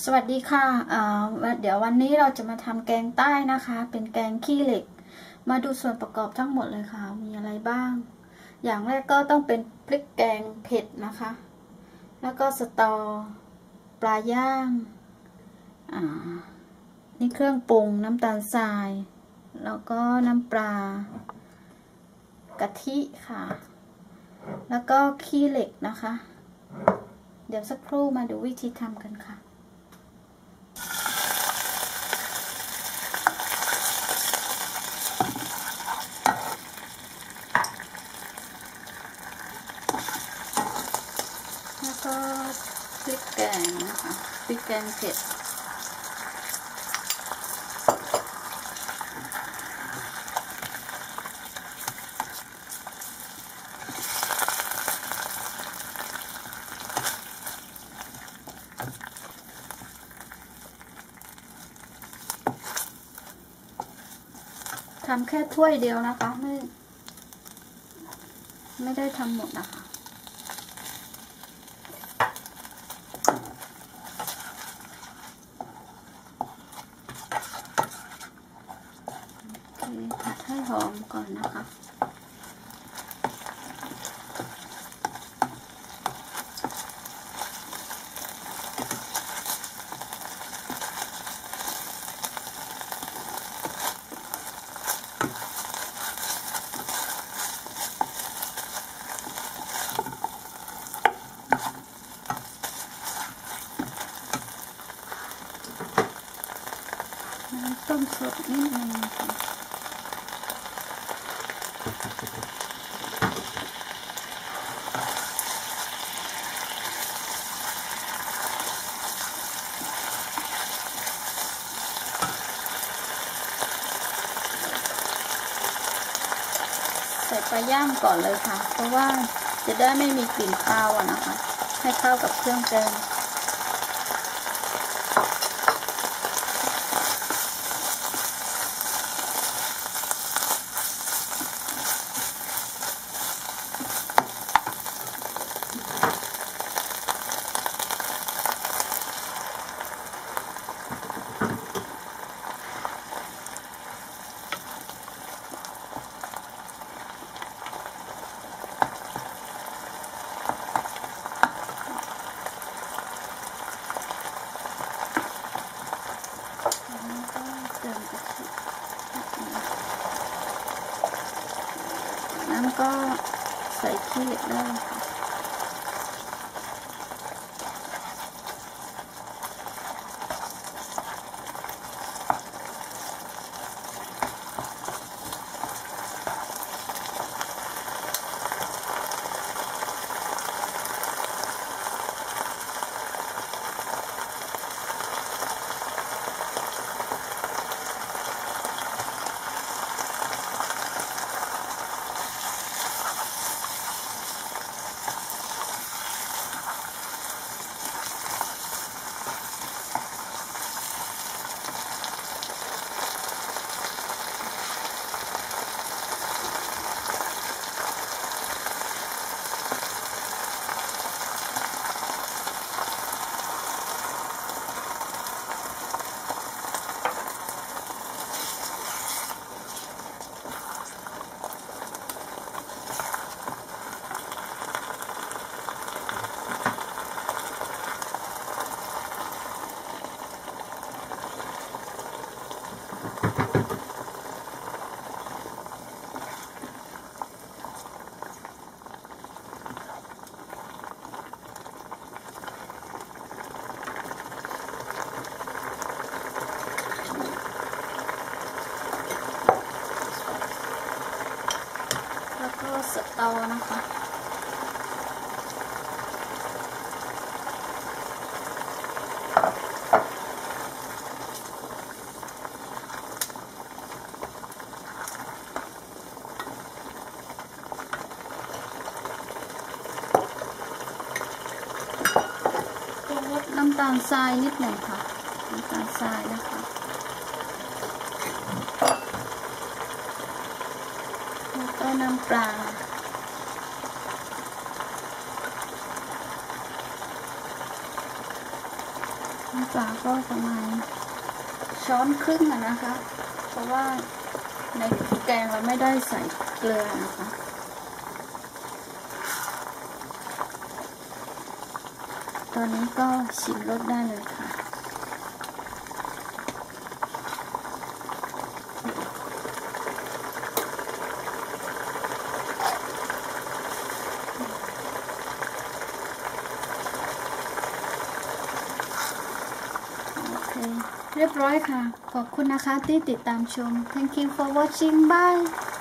สวัสดีค่ะเดี๋ยววันนี้เราจะมาทำแกงใต้นะคะ เป็นแกงขี้เหล็ก มาดูส่วนประกอบทั้งหมดเลยค่ะ มีอะไรบ้าง อย่างแรกก็ต้องเป็นพริกแกงเผ็ดนะคะ แล้วก็สตอ ปลาย่างานี่เครื่องปรุงน้ำตาลทราย แล้วก็น้ำปลากะทิค่ะ แล้วก็ขี้เหล็กนะคะ เดี๋ยวสักครู่มาดูวิธีทำกันค่ะ ก็พริกแกงนะคะพริกแกงเผ็ดทำแค่ถ้วยเดียวนะคะ ไม่ ไม่ได้ทำหมดนะคะ ผัดให้หอมก่อนนะคะน้ำต้มสดนิดนึงค่ะ ใส่ปลาย่างก่อนเลยค่ะ เพราะว่าจะได้ไม่มีกลิ่นคาวนะคะ ให้เข้ากับเครื่องแกงน้ำก็ ใส่ขี้ สตอนะคะ น้ำตาลทรายนิดหนึ่งค่ะ น้ำตาลทรายนะคะ แล้วก็น้ำปลาน้ำปลาก็ประมาณช้อนครึ่งอะนะคะ เพราะว่าในแกงเราไม่ได้ใส่เกลือนะคะตอนนี้ก็ชิมรสได้เลยค่ะ เรียบร้อยค่ะ ขอบคุณนะคะที่ติดตามชม Thank you for watching bye